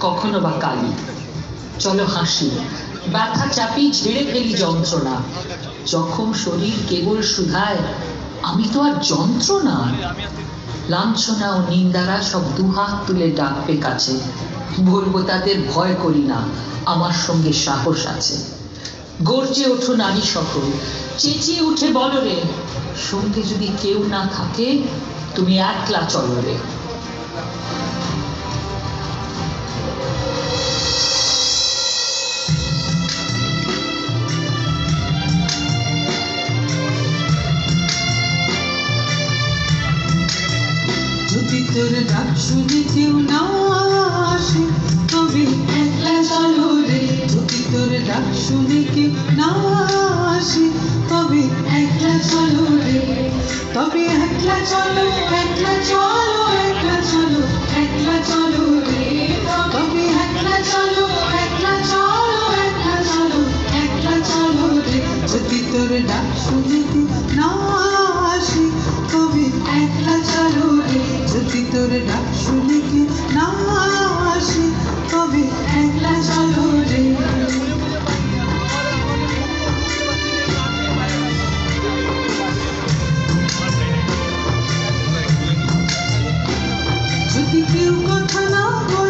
কখনো বা কালী চলো হাসি। ব্যথা চাপি ঝেড়ে ফেলি যন্ত্রণা। জখম শরীর কেবল সুধায়, আমি তো আর যন্ত্রণা। লাঞ্ছনা ও নিন্দারা সব দুহাত তুলে ডাকবে কাছে। বলব তাদের ভয় করি না, আমার সঙ্গে সাহস আছে। গর্জে ওঠো নারী সকল, চেঁচিয়ে উঠে বলো রে, সঙ্গে যদি কেউ না থাকে, তুমি একলা চলো রে। শুনে কেউ না তবে একলা চলো রে যদি ডাক শুনে কেউ না তবে একলা চলো রে, তবে একলা শুনে কেউ না তবে যদি কেউ কথা না ও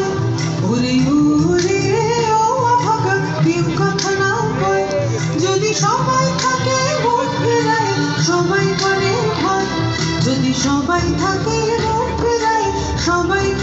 কেউ কথা না যদি সবাই থাকে সবাই করে যদি সবাই থাকে সবাই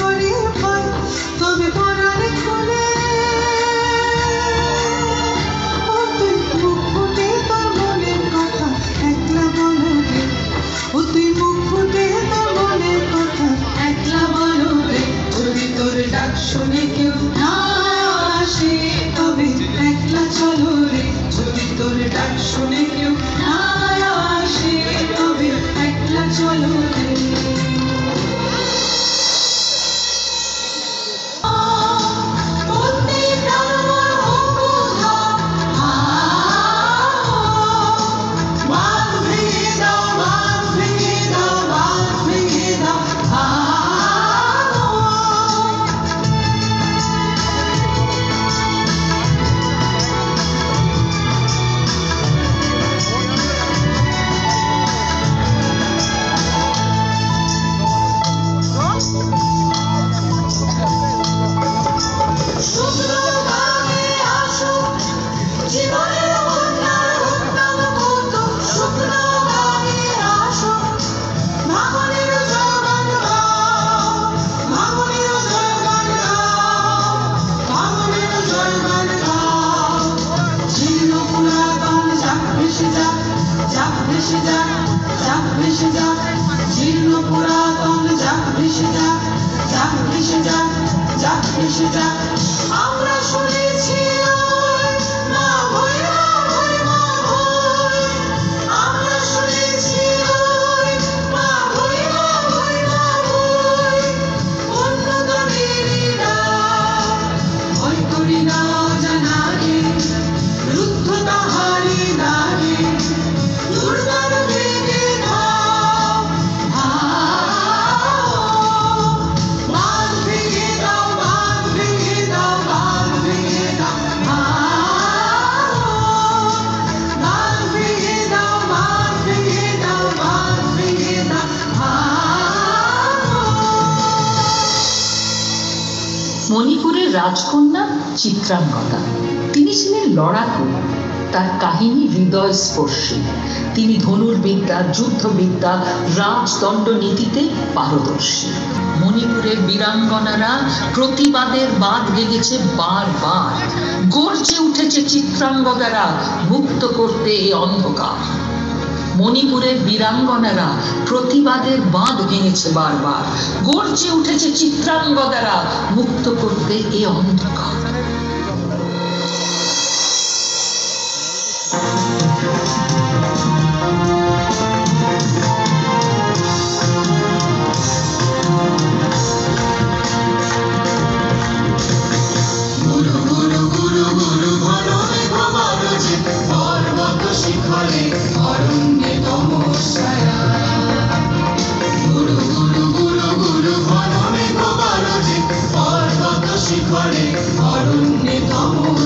ভেসে যাক, যাক ভেসে যাক। জীর্ণ পুরাতন যাক ভেসে যাক, যাক ভেসে যাক, যাক ভেসে যাক। আমরা শুনেছি মণিপুরের রাজকন্যা চিত্রাঙ্গদা। তিনি ছিলেন লড়াকু। তার কাহিনী হৃদয় স্পর্শী। তিনি ধনুর্বিদ্যা, যুদ্ধবিদ্যা, রাজদণ্ড নীতিতে পারদর্শী। মণিপুরের বীরাঙ্গনারা প্রতিবাদের বাদ লেগেছে বারবার। গর্জে উঠেছে চিত্রাঙ্গদারা মুক্ত করতে এই অন্ধকার। মণিপুরের বীরাঙ্গনারা প্রতিবাদের বাঁধ ভেঙেছে বারবার। গর্জে উঠেছে চিত্রাঙ্গদারা মুক্ত করতে এ অন্ধকার। গুরু গুরু গুরু গুরু গুরু ঘন মেঘ গরজে পর্বত শিখরে অরণ্যে তমসায়া